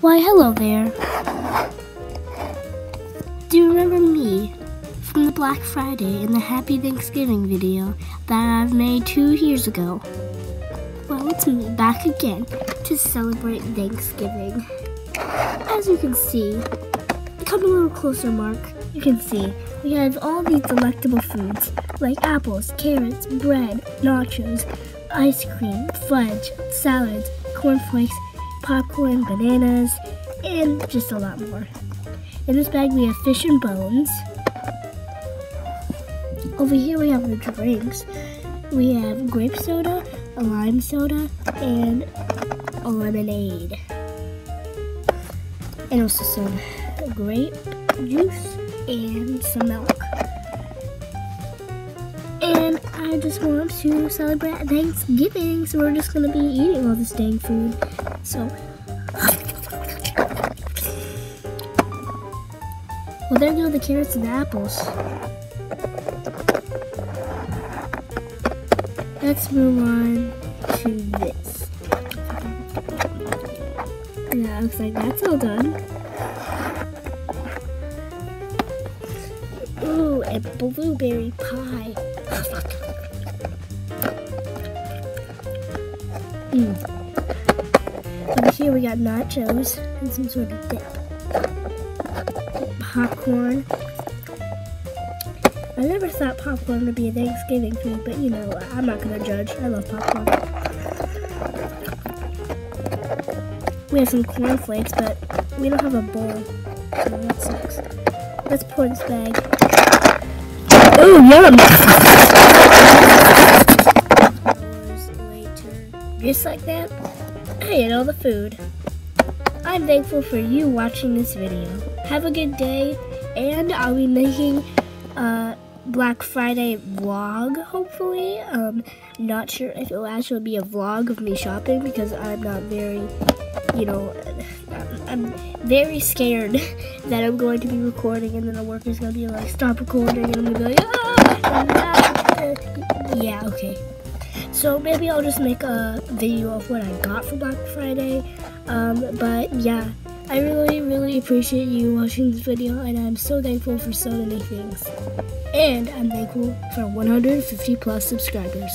Why, hello there. Do you remember me from the Black Friday and the Happy Thanksgiving video that I've made two years ago? Well, it's me back again to celebrate Thanksgiving. As you can see, come a little closer, Mark. You can see we have all these delectable foods like apples, carrots, bread, nachos, ice cream, fudge, salads, cornflakes, popcorn, bananas, and just a lot more. In this bag we have fish and bones. Over here we have the drinks. We have grape soda, a lime soda, and a lemonade. And also some grape juice and some milk. I just want to celebrate Thanksgiving, so we're just gonna be eating all this dang food. So, well, there go the carrots and the apples. Let's move on to this. Yeah, looks like that's all done. Ooh, and blueberry pie. Mm. Over here we got nachos and some sort of dip. Popcorn. I never thought popcorn would be a Thanksgiving food, but you know, I'm not gonna judge. I love popcorn. We have some cornflakes, but we don't have a bowl. So that sucks. Let's pour this bag. Oh, yum! Just like that, I ate all the food. I'm thankful for you watching this video. Have a good day, and I'll be making a Black Friday vlog, hopefully. Um, not sure if it'll actually be a vlog of me shopping because I'm not very, you know, I'm very scared that I'm going to be recording and then the worker's going to be like, stop recording, and I'm going to be like, ah! Yeah, okay. So maybe I'll just make a video of what I got for Black Friday. Um, but yeah, I really, really appreciate you watching this video and I'm so thankful for so many things. And I'm thankful for 150 plus subscribers.